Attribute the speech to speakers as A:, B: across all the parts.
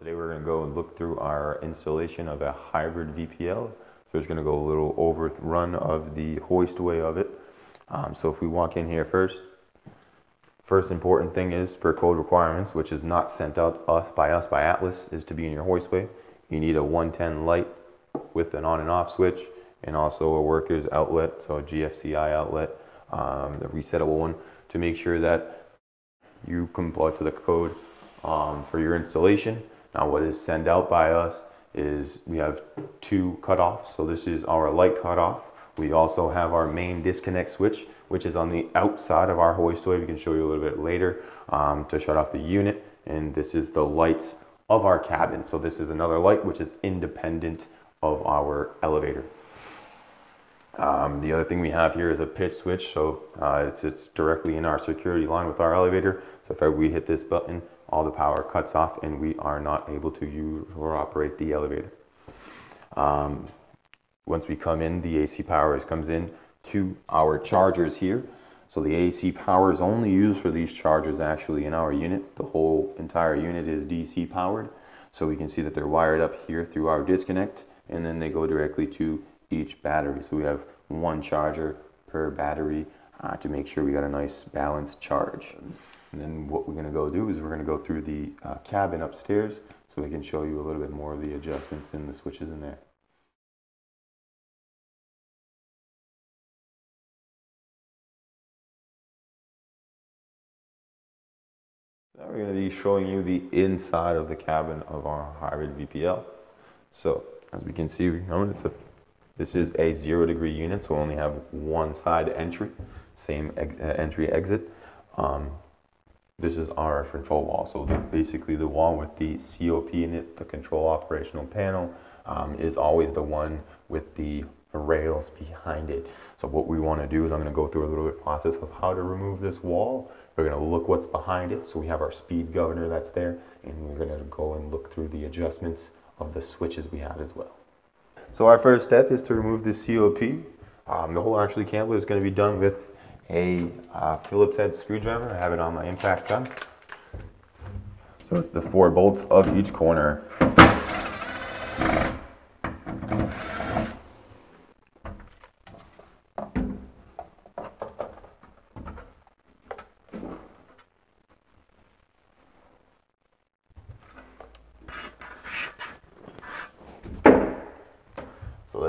A: today we're going to go and look through our installation of a hybrid VPL. So just going to go a little overrun of the hoistway of it. Um, so if we walk in here first, first important thing is per code requirements, which is not sent out us, by us by Atlas, is to be in your hoistway. You need a 110 light with an on and off switch and also a worker's outlet, so a GFCI outlet, um, the resettable one, to make sure that you comply to the code um, for your installation. Now what is sent out by us is we have two cutoffs. So this is our light cutoff. We also have our main disconnect switch, which is on the outside of our hoistway. We can show you a little bit later um, to shut off the unit. And this is the lights of our cabin. So this is another light, which is independent of our elevator. Um, the other thing we have here is a pit switch. So uh, it's, it's directly in our security line with our elevator. So if we hit this button, all the power cuts off and we are not able to use or operate the elevator. Um, once we come in, the AC power comes in to our chargers here. So the AC power is only used for these chargers actually in our unit. The whole entire unit is DC powered. So we can see that they're wired up here through our disconnect and then they go directly to each battery. So we have one charger per battery uh, to make sure we got a nice balanced charge. And then what we're going to go do is we're going to go through the uh, cabin upstairs so we can show you a little bit more of the adjustments and the switches in there. Now we're going to be showing you the inside of the cabin of our hybrid VPL. So as we can see, remember a, this is a zero degree unit, so we only have one side entry, same uh, entry exit. Um, this is our control wall. So basically the wall with the COP in it, the control operational panel, um, is always the one with the rails behind it. So what we want to do is I'm going to go through a little bit process of how to remove this wall. We're going to look what's behind it. So we have our speed governor that's there, and we're going to go and look through the adjustments of the switches we have as well. So our first step is to remove the COP. Um, the whole actually cable is going to be done with a uh, Phillips head screwdriver. I have it on my impact gun. So it's the four bolts of each corner.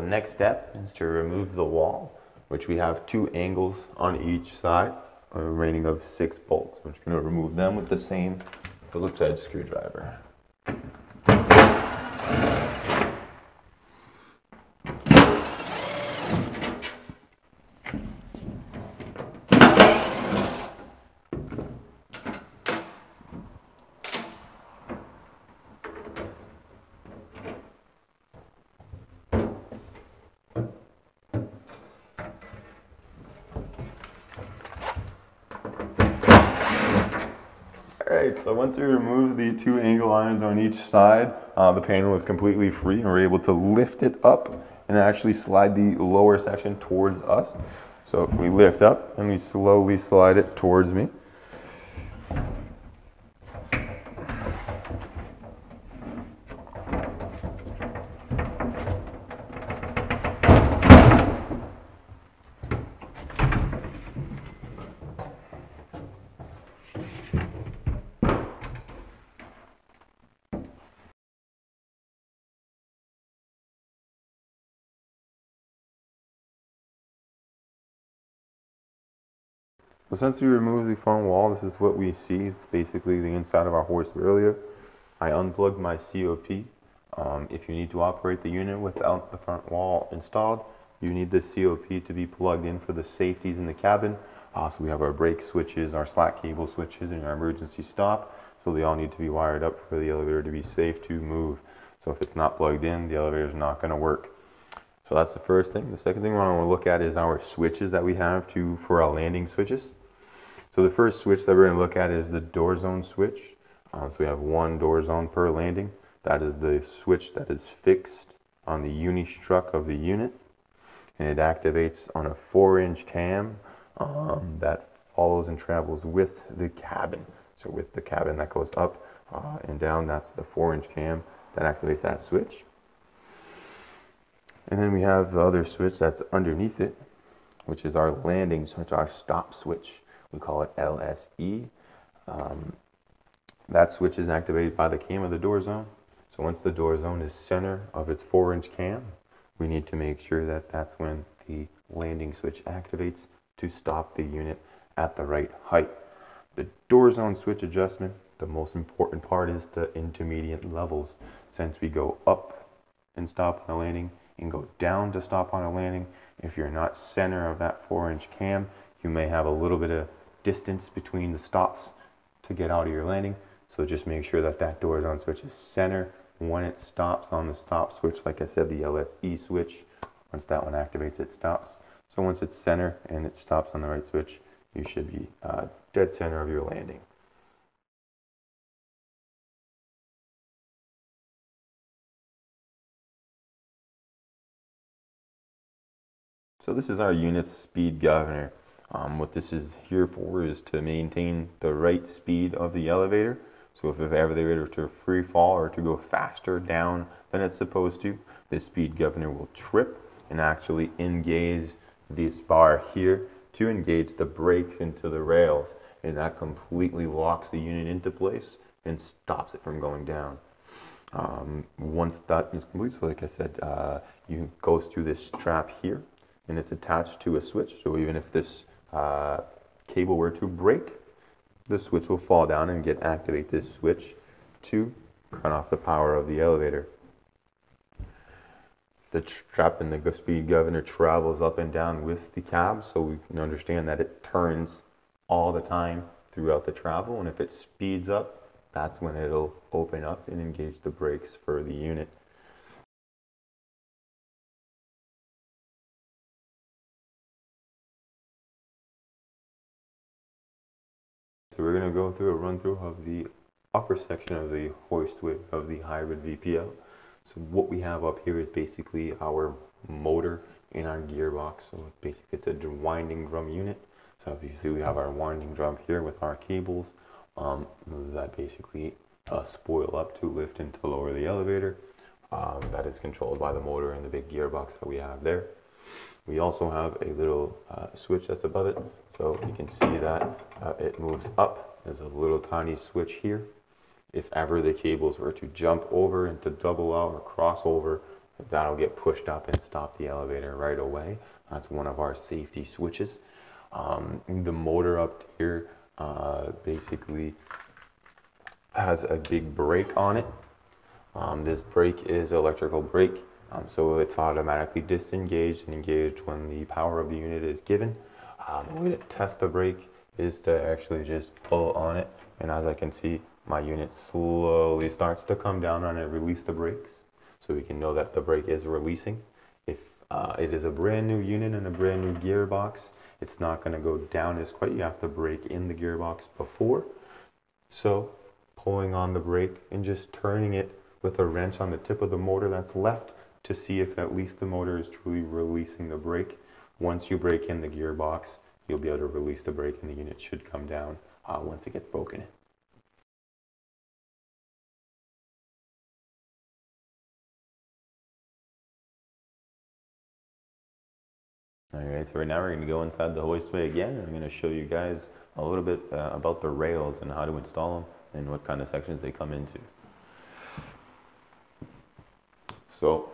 A: The next step is to remove the wall which we have two angles on each side, a remaining of six bolts. We're to remove them with the same Phillips head screwdriver. Alright, so once we remove the two angle irons on each side, uh, the panel is completely free and we're able to lift it up and actually slide the lower section towards us. So we lift up and we slowly slide it towards me. So since we removed the front wall, this is what we see. It's basically the inside of our hoist earlier. I unplugged my COP. Um, if you need to operate the unit without the front wall installed, you need the COP to be plugged in for the safeties in the cabin. Uh, so we have our brake switches, our slack cable switches, and our emergency stop. So they all need to be wired up for the elevator to be safe to move. So if it's not plugged in, the elevator is not going to work. So that's the first thing. The second thing we want to look at is our switches that we have to for our landing switches. So the first switch that we're going to look at is the door zone switch. Um, so we have one door zone per landing. That is the switch that is fixed on the Unistrut of the unit. And it activates on a 4-inch cam um, that follows and travels with the cabin. So with the cabin that goes up uh, and down, that's the four inch cam that activates that switch. And then we have the other switch that's underneath it, which is our landing switch, our stop switch. We call it LSE. Um, that switch is activated by the cam of the door zone. So once the door zone is center of its four inch cam, we need to make sure that that's when the landing switch activates to stop the unit at the right height. The door zone switch adjustment, the most important part is the intermediate levels. Since we go up and stop on a landing and go down to stop on a landing, if you're not center of that four inch cam, you may have a little bit of distance between the stops to get out of your landing. So just make sure that that door is on switch is center when it stops on the stop switch. Like I said, the LSE switch, once that one activates, it stops. So once it's center and it stops on the right switch, you should be uh, dead center of your landing. So this is our unit's speed governor. Um, what this is here for is to maintain the right speed of the elevator. So if the elevator to free fall or to go faster down than it's supposed to, this speed governor will trip and actually engage this bar here to engage the brakes into the rails. And that completely locks the unit into place and stops it from going down. Um, once that is complete, so like I said, uh, you go through this strap here and it's attached to a switch. So even if this uh, cable were to break, the switch will fall down and get activate this switch to cut off the power of the elevator. The strap in the speed governor travels up and down with the cab, so we can understand that it turns all the time throughout the travel. And if it speeds up, that's when it'll open up and engage the brakes for the unit. We're going to go through a run through of the upper section of the hoistway of the hybrid VPL. So what we have up here is basically our motor in our gearbox. So basically it's a winding drum unit. So see we have our winding drum here with our cables um, that basically uh, spoil up to lift and to lower the elevator. Um, that is controlled by the motor and the big gearbox that we have there. We also have a little uh, switch that's above it. So you can see that uh, it moves up. There's a little tiny switch here. If ever the cables were to jump over and to double out or cross over, that'll get pushed up and stop the elevator right away. That's one of our safety switches. Um, the motor up here uh, basically has a big brake on it. Um, this brake is electrical brake. Um, so it's automatically disengaged and engaged when the power of the unit is given. Um, the way to test the brake is to actually just pull on it and as I can see my unit slowly starts to come down on it release the brakes so we can know that the brake is releasing. If uh, it is a brand new unit and a brand new gearbox it's not going to go down as quite you have to brake in the gearbox before so pulling on the brake and just turning it with a wrench on the tip of the motor that's left to see if at least the motor is truly releasing the brake. Once you break in the gearbox, you'll be able to release the brake and the unit should come down uh, once it gets broken. Alright, so right now we're going to go inside the hoistway again I'm going to show you guys a little bit uh, about the rails and how to install them and what kind of sections they come into. So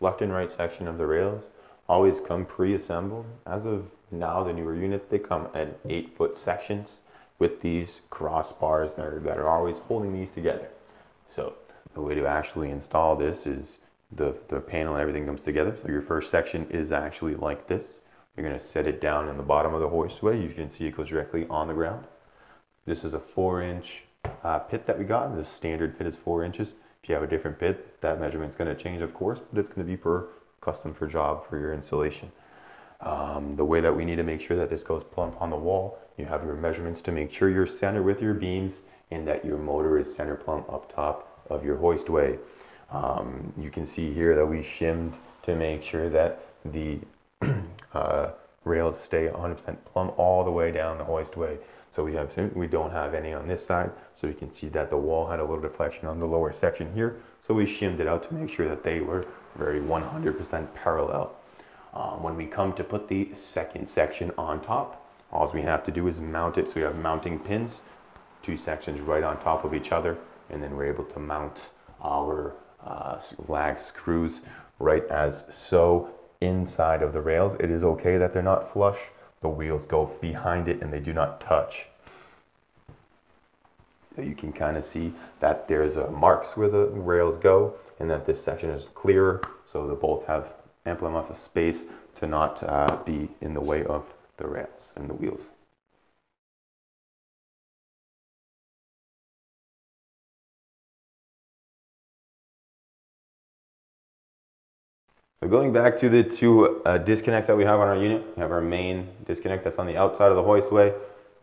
A: left and right section of the rails always come pre-assembled. As of now, the newer units, they come at eight foot sections with these crossbars that are, that are always holding these together. So the way to actually install this is the, the panel and everything comes together. So your first section is actually like this. You're going to set it down in the bottom of the hoistway. You can see it goes directly on the ground. This is a four inch uh, pit that we got. The standard pit is four inches. If you have a different pit, that measurement's going to change, of course, but it's going to be per custom for job for your installation. Um, the way that we need to make sure that this goes plumb on the wall, you have your measurements to make sure you're center with your beams and that your motor is center plumb up top of your hoistway. Um, you can see here that we shimmed to make sure that the uh, rails stay 100% plumb all the way down the hoistway. So we have we don't have any on this side. So you can see that the wall had a little deflection on the lower section here. So we shimmed it out to make sure that they were very 100% parallel. Um, when we come to put the second section on top, all we have to do is mount it. So we have mounting pins, two sections right on top of each other, and then we're able to mount our uh, lag screws right as so inside of the rails. It is okay that they're not flush the wheels go behind it and they do not touch. You can kind of see that there's uh, marks where the rails go and that this section is clearer so the bolts have ample enough of space to not uh, be in the way of the rails and the wheels. So going back to the two uh, disconnects that we have on our unit, we have our main disconnect that's on the outside of the hoistway,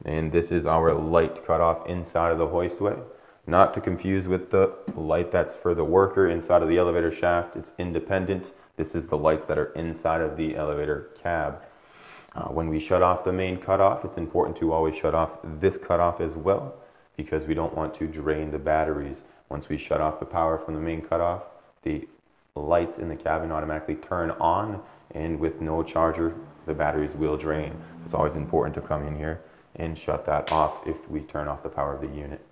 A: and this is our light cutoff inside of the hoistway. Not to confuse with the light that's for the worker inside of the elevator shaft. It's independent. This is the lights that are inside of the elevator cab. Uh, when we shut off the main cutoff, it's important to always shut off this cutoff as well because we don't want to drain the batteries. Once we shut off the power from the main cutoff, the lights in the cabin automatically turn on and with no charger the batteries will drain. It's always important to come in here and shut that off if we turn off the power of the unit.